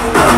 Um.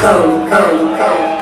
Code, code, code.